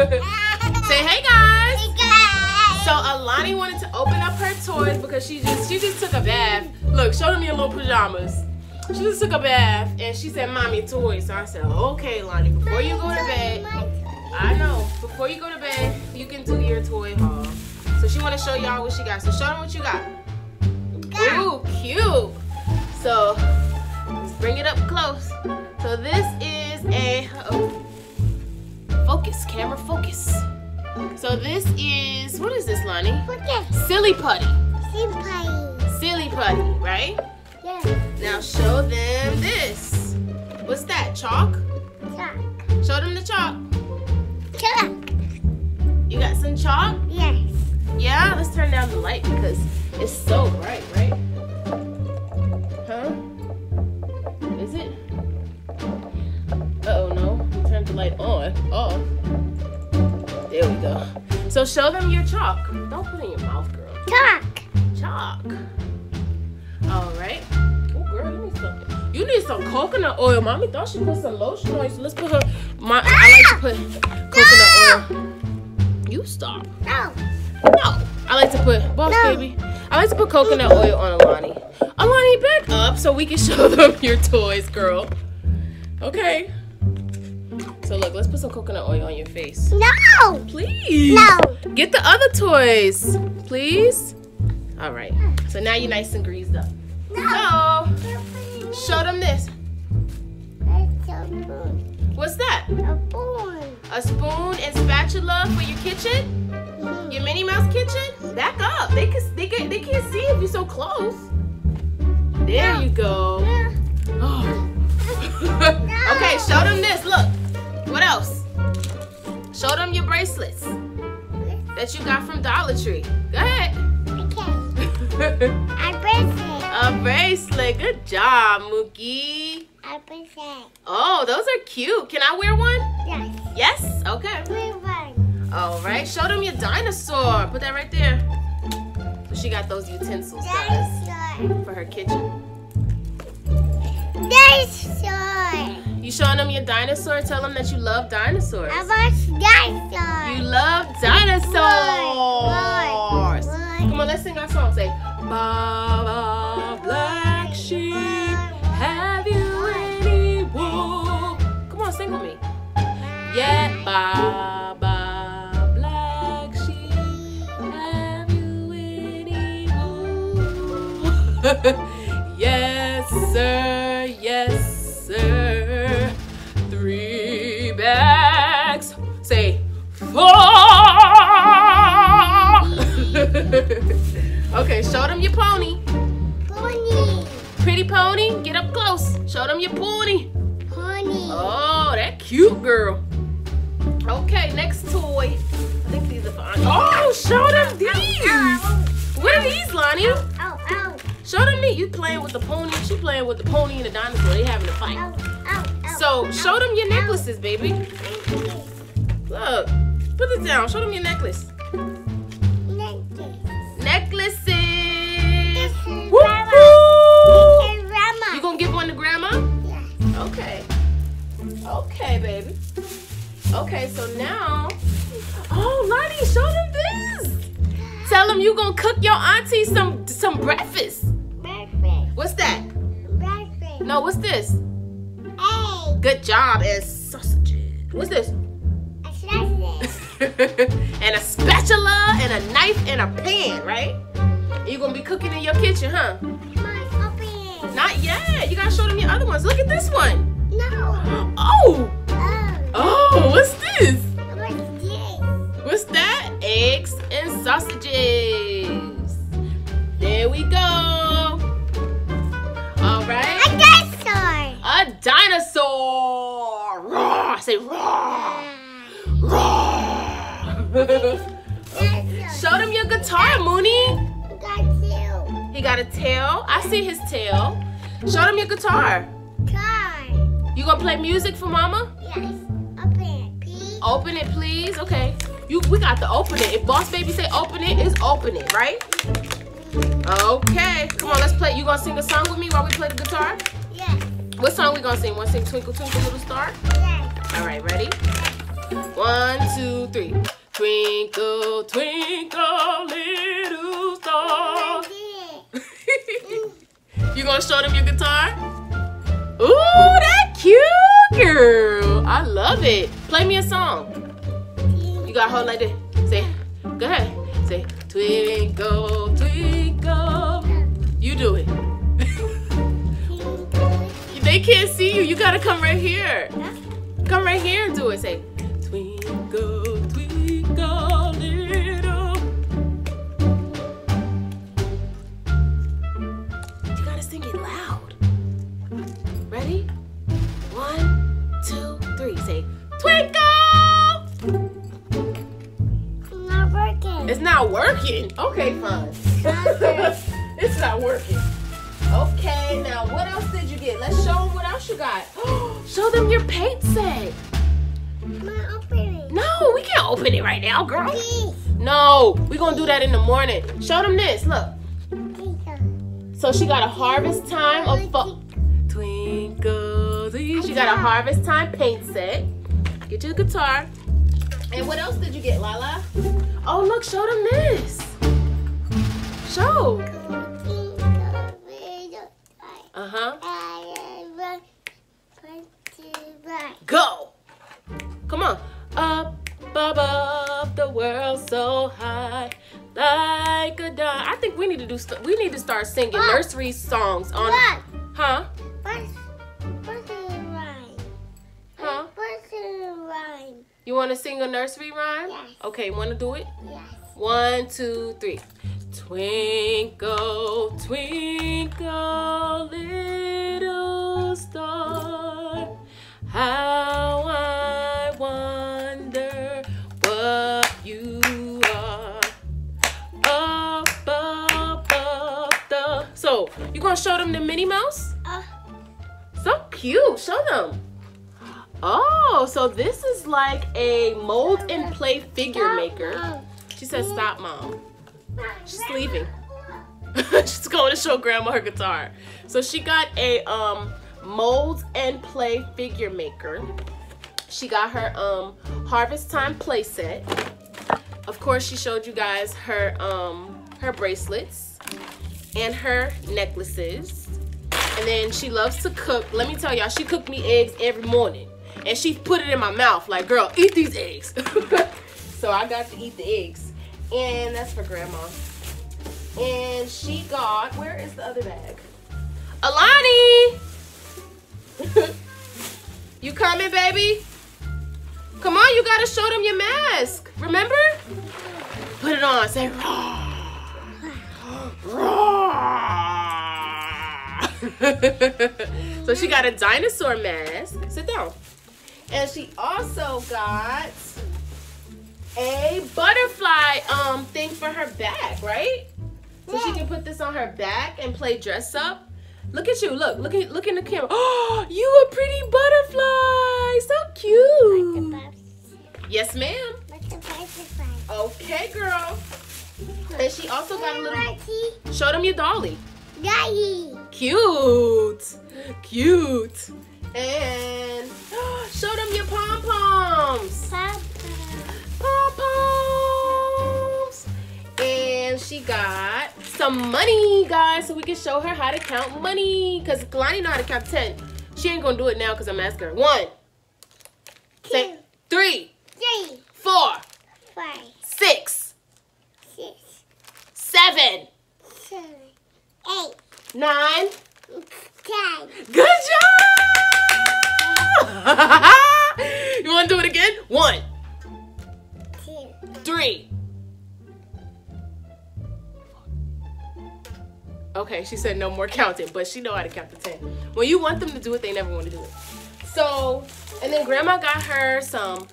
Say hey guys. So Alani wanted to open up her toys because she just she just took a bath. Look, show them your little pajamas. She just took a bath and she said, "Mommy, toys." So I said, "Okay, Lonnie, before you go to bed, I know. Before you go to bed, you can do your toy haul." So she want to show y'all what she got. So show them what you got. Ooh, cute. So let's bring it up close. So this is a oh, focus, camera focus. So this is what is this, Lonnie? Focus. Silly putty. Silly putty, Silly putty, right? Now show them this. What's that? Chalk? Chalk. Show them the chalk. You got some chalk? Yes. Yeah, let's turn down the light because it's so bright, right? There we go. So show them your chalk. Don't put it in your mouth, girl. Chalk. Chalk. All right. Oh, girl, you need some. You need some coconut oil. Mommy thought she put some lotion on you, so let's put her. My, I like to put coconut oil. You stop. No. I like to put, boss No. baby. I like to put coconut oil on Alani. Alani, back up so we can show them your toys, girl. Okay. So look, let's put some coconut oil on your face. No! Please. No! Get the other toys, please. All right. So now you're nice and greased up. No! So show them this. What's that? A boy. A spoon and spatula for your kitchen? Your Minnie Mouse kitchen? Back up. They can they can they can't see if you're so close. There you go. Oh. okay, show them this. Look. What else? Show them your bracelets that you got from Dollar Tree. Go ahead. Okay. I bracelet. A bracelet. Good job, Mookie. I bracelet. Oh, those are cute. Can I wear one? Yes. Yes? Okay. All right. Show them your dinosaur. Put that right there. So she got those utensils, guys, for her kitchen. You showing them your dinosaur? Tell them that you love dinosaurs. I want dinosaur. You love dinosaurs. Roar, roar. Come on, let's sing our song. Say, Baa Baa Black Sheep, have you any wool? Come on, sing with me. Yeah, Baa Baa Black Sheep, have you any wool? yes, sir, okay, show them your pony. Pony. Pretty pony, get up close. Show them your pony. Pony. Oh, that cute girl. Okay, next toy. I think these are for. Oh, show them these. What are these, Lonnie? Ow, ow, Show them me. You playing with the pony. She playing with the pony and the dinosaur. They having a fight. ow, ow, ow. So show them your necklaces, baby. Look, put this down. Show them your necklace. Grandma. You gonna give one to grandma? Yeah. Okay. Okay, baby. Okay, so now. Oh, Lonnie, show them this. Tell them you gonna cook your auntie some some breakfast. Breakfast. What's that? Breakfast. No, what's this? Egg. Good job, and sausages. What's this? A sausage. and a spatula and a knife and a pan, right? You gonna be cooking in your kitchen, huh? Open. Not yet. You gotta show them your other ones. Look at this one. No. Oh, Oh. oh, what's this? What's this? What's that? Eggs and sausages. There we go. All right. A dinosaur. A dinosaur. Roar. Say roar. Roar. Show them your guitar, Mooney. Got two. He got a tail. I see his tail. Show them your guitar. Car. You gonna play music for mama? Yes. Open. Please. Open it, please. Okay. You we got to open it. If boss baby say open it, it's open it, right? Okay. Come on, let's play. You gonna sing a song with me while we play the guitar? Yes. What song we gonna sing? Wanna sing Twinkle Twinkle Little Star? Yes. All right, ready? One, two, three. Twinkle, twinkle, little you gonna show them your guitar? Ooh, that cute girl. I love it. Play me a song. You gotta hold like this. Say, go ahead. Say, twinkle, twinkle. You do it. they can't see you. You gotta come right here. Come right here and do it. Say, twinkle, Okay, fine. it's not working. Okay, now what else did you get? Let's show them what else you got. show them your paint set. My opening. No, we can't open it right now, girl. Please. No, we're gonna do that in the morning. Show them this. Look. So she got a harvest time of fall. Twinkle, twinkle. She got a harvest time paint set. Get your guitar. And what else did you get, Lala? Oh, look, show them this. Show. Uh huh. Go. Come on. Up above the world so high, like a dime. I think we need to do. We need to start singing What? nursery songs on. What? Huh? What's, what's the rhyme? Huh? What's rhyme? You want to sing a nursery rhyme? Yes. Okay. Want to do it? Yes. One, two, three. Twinkle, twinkle, little star, how I wonder what you are up above the. So, you gonna show them the Minnie Mouse? Uh, So cute. Show them. Oh, so this is like a mold and play figure maker. She said, "Stop, mom." She's leaving. She's going to show grandma her guitar. So she got a um mold and play figure maker. She got her um harvest time play set. Of course, she showed you guys her um her bracelets and her necklaces. And then she loves to cook. Let me tell y'all, she cooked me eggs every morning. And she put it in my mouth like, girl, eat these eggs. so I got to eat the eggs. And that's for grandma. And she got, where is the other bag? Alani! you coming, baby? Come on, you gotta show them your mask. Remember? Put it on. Say roar. so she got a dinosaur mask. Sit down. And she also got a butterfly um thing for her back, right? So she can put this on her back and play dress up. Look at you. Look. Look at look in the camera. Oh, you a pretty butterfly. So cute. Yes, ma'am. Okay, girl. And she also got a little. Show them your dolly. Daddy. Cute. Cute. And show them your pom poms. Pom she got some money, guys, so we can show her how to count money. Because Kalani know how to count 10. She ain't going to do it now because I'm asking her. One. Say three, Three. four, Five. six, Six. seven, Seven. Eight. nine. Ten. Good job! you want to do it again? One, Two. three. Okay, she said no more counting, but she know how to count to ten. When you want them to do it, they never want to do it. So, and then grandma got her some,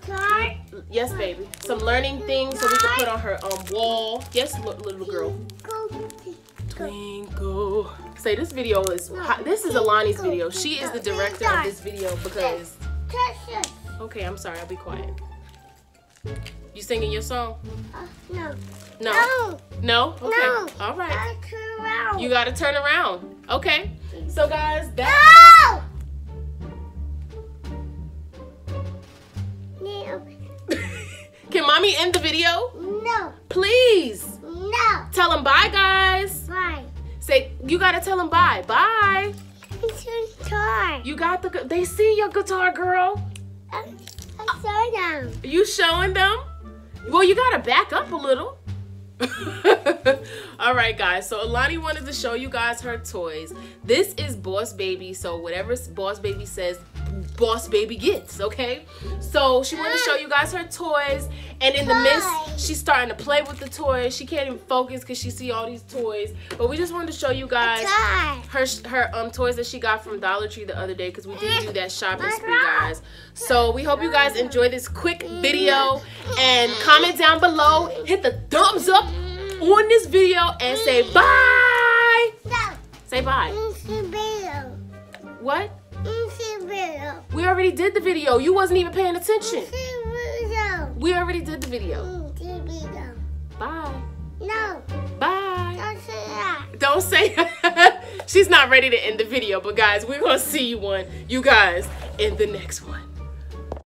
yes baby, some learning things so we can put on her um wall. Yes, little girl. Twinkle. Say this video is. This is Alani's video. She is the director of this video because. Okay, I'm sorry. I'll be quiet. You singing your song? Uh, no. No. No. No? Okay. No. All right. I turn around. You gotta turn around. Okay. So guys, that No! Can mommy end the video? No. Please. No. Tell them bye, guys. Bye. Say, you gotta tell them bye. Bye. It's your toy. You got the, they see your guitar, girl. I'm, I'm sorry now. You showing them? Well, you gotta back up a little. All right, guys. So Alani wanted to show you guys her toys. This is Boss Baby. So whatever Boss Baby says, Boss Baby gets. Okay. So she wanted to show you guys her toys, and in the midst, she's starting to play with the toys. She can't even focus because she see all these toys. But we just wanted to show you guys her her um toys that she got from Dollar Tree the other day because we did do that shopping spree, guys. So we hope you guys enjoy this quick video and comment down below, hit the thumbs up on this video, and say bye. Say bye. What? We already did the video. You wasn't even paying attention. We already did the video. Don't say she's not ready to end the video, but guys, we're gonna see you one, you guys, in the next one.